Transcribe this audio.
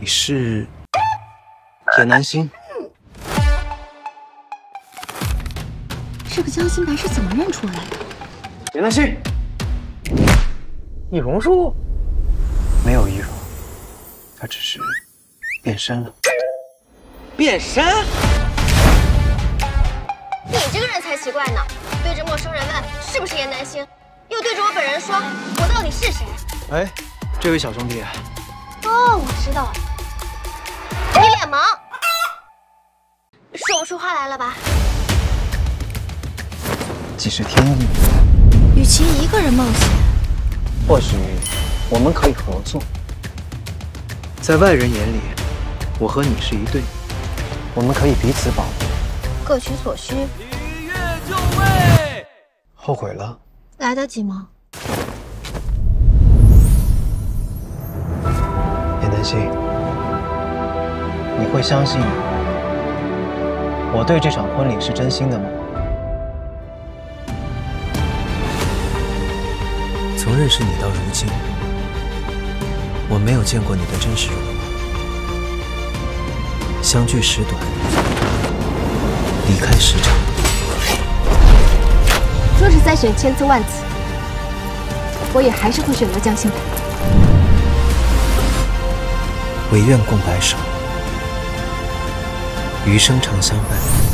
你是叶南星？这个江心白是怎么认出来的？叶南星，易容术没有易容，他只是变身了。变身？你这个人才奇怪呢！对着陌生人问是不是叶南星，又对着我本人说我到底是谁？哎，这位小兄弟，哦，我知道了，你脸盲，说不出话来了吧？既是天意，与其一个人冒险，或许我们可以合作。在外人眼里，我和你是一对，我们可以彼此保护。各取所需，一跃就位。后悔了？来得及吗？叶南星，你会相信我对这场婚礼是真心的吗？从认识你到如今，我没有见过你的真实容貌。相聚时短，离开时长。若是再选千次万次，我也还是会选择江心白。唯愿共白首，余生长相伴。